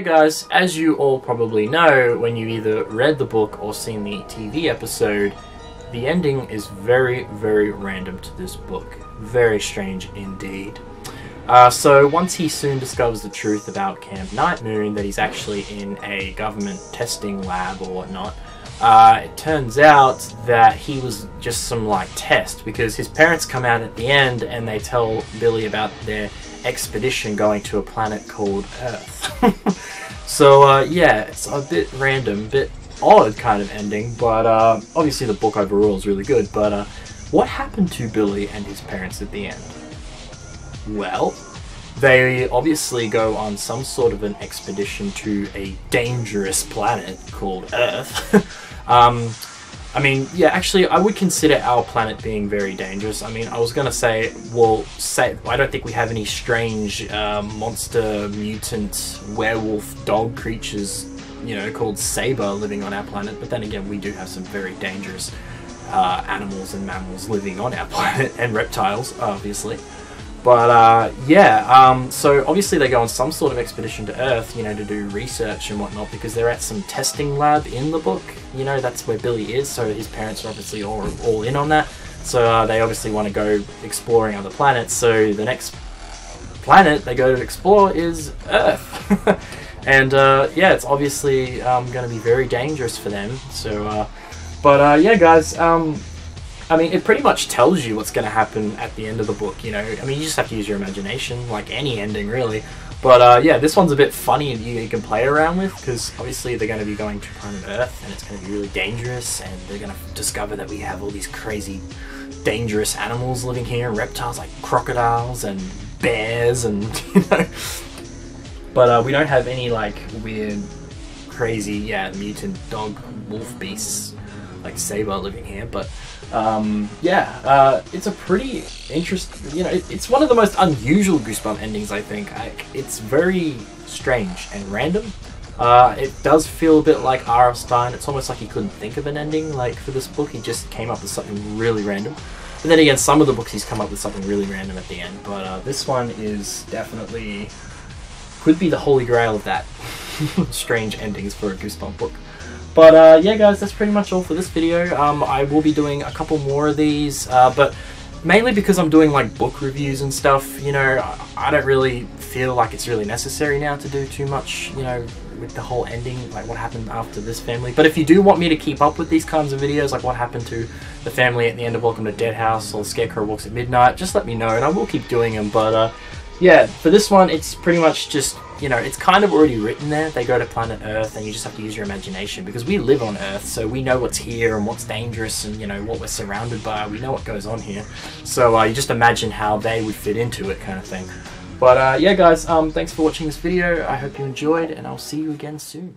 guys, as you all probably know, when you either read the book or seen the TV episode, the ending is very, very random to this book. Very strange indeed. Uh, so once he soon discovers the truth about Camp Nightmoon, that he's actually in a government testing lab or whatnot, uh, it turns out that he was just some like test because his parents come out at the end and they tell Billy about their expedition going to a planet called Earth. So uh, yeah, it's a bit random, bit odd kind of ending, but uh, obviously the book overall is really good. But uh, what happened to Billy and his parents at the end? Well, they obviously go on some sort of an expedition to a dangerous planet called Earth. um, I mean, yeah, actually, I would consider our planet being very dangerous. I mean, I was gonna say, well, say I don't think we have any strange uh, monster, mutant, werewolf, dog creatures, you know, called Sabre living on our planet. But then again, we do have some very dangerous uh, animals and mammals living on our planet, and reptiles, obviously. But uh, yeah, um, so obviously they go on some sort of expedition to Earth, you know, to do research and whatnot because they're at some testing lab in the book. You know, that's where Billy is, so his parents are obviously all, all in on that. So uh, they obviously want to go exploring other planets. So the next planet they go to explore is Earth. and uh, yeah, it's obviously um, going to be very dangerous for them. So, uh, but uh, yeah, guys. Um, I mean, it pretty much tells you what's going to happen at the end of the book. You know, I mean, you just have to use your imagination, like any ending, really. But uh, yeah, this one's a bit funny and you, you can play around with because obviously they're going to be going to planet Earth and it's going to be really dangerous and they're going to discover that we have all these crazy, dangerous animals living here, reptiles like crocodiles and bears and you know. But uh, we don't have any like weird, crazy, yeah, mutant dog wolf beasts like Sabre living here. But um, yeah, uh, it's a pretty interesting. You know, it, it's one of the most unusual Goosebump endings. I think like, it's very strange and random. Uh, it does feel a bit like R.L. Stine. It's almost like he couldn't think of an ending. Like for this book, he just came up with something really random. And then again, some of the books he's come up with something really random at the end. But uh, this one is definitely could be the holy grail of that strange endings for a Goosebump book. But uh, yeah, guys, that's pretty much all for this video. Um, I will be doing a couple more of these, uh, but mainly because I'm doing like book reviews and stuff. You know, I don't really feel like it's really necessary now to do too much. You know, with the whole ending, like what happened after this family. But if you do want me to keep up with these kinds of videos, like what happened to the family at the end of Welcome to Dead House or Scarecrow Walks at Midnight, just let me know, and I will keep doing them. But uh, yeah, for this one, it's pretty much just you know, it's kind of already written there. They go to planet Earth, and you just have to use your imagination because we live on Earth, so we know what's here and what's dangerous, and you know what we're surrounded by. We know what goes on here, so uh, you just imagine how they would fit into it, kind of thing. But uh, yeah, guys, um, thanks for watching this video. I hope you enjoyed, and I'll see you again soon.